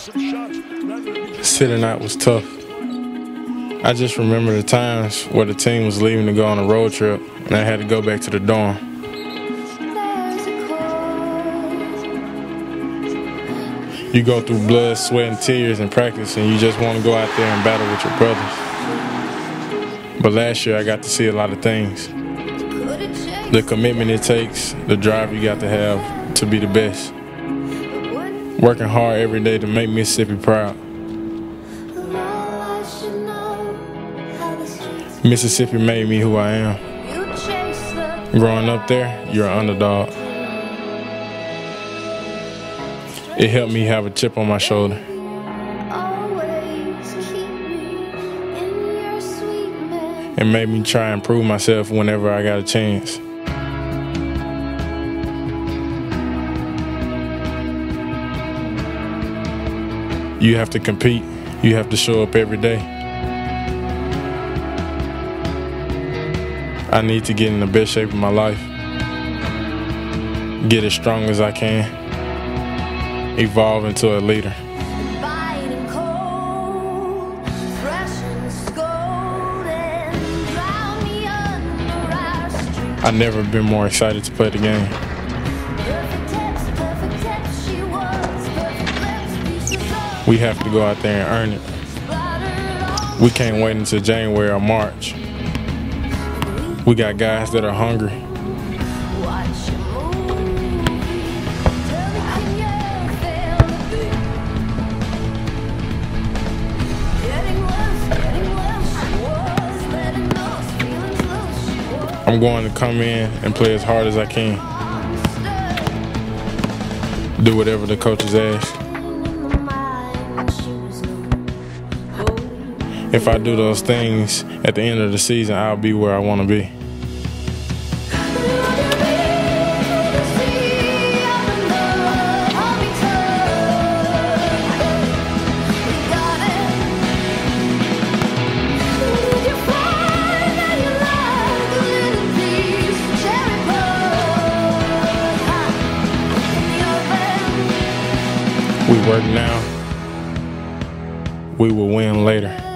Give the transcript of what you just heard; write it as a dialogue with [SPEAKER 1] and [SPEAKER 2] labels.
[SPEAKER 1] Sitting out was tough. I just remember the times where the team was leaving to go on a road trip and I had to go back to the dorm. You go through blood, sweat, and tears in practice, and you just want to go out there and battle with your brothers. But last year, I got to see a lot of things. The commitment it takes, the drive you got to have to be the best. Working hard every day to make Mississippi proud. Mississippi made me who I am. Growing up there, you're an underdog. It helped me have a chip on my shoulder. And made me try and prove myself whenever I got a chance. You have to compete. You have to show up every day. I need to get in the best shape of my life. Get as strong as I can. Evolve into a leader. I've never been more excited to play the game. We have to go out there and earn it. We can't wait until January or March. We got guys that are hungry. I'm going to come in and play as hard as I can. Do whatever the coaches ask. If I do those things at the end of the season, I'll be where I want to be. We work now, we will win later.